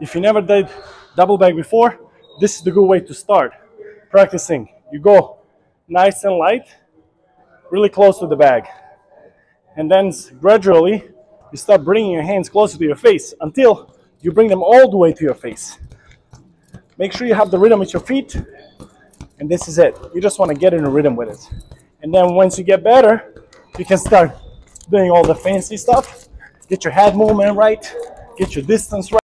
If you never did double bag before, this is the good way to start practicing. You go nice and light, really close to the bag. And then gradually, you start bringing your hands closer to your face until you bring them all the way to your face. Make sure you have the rhythm with your feet, and this is it. You just want to get in a rhythm with it. And then once you get better, you can start doing all the fancy stuff. Get your head movement right, get your distance right.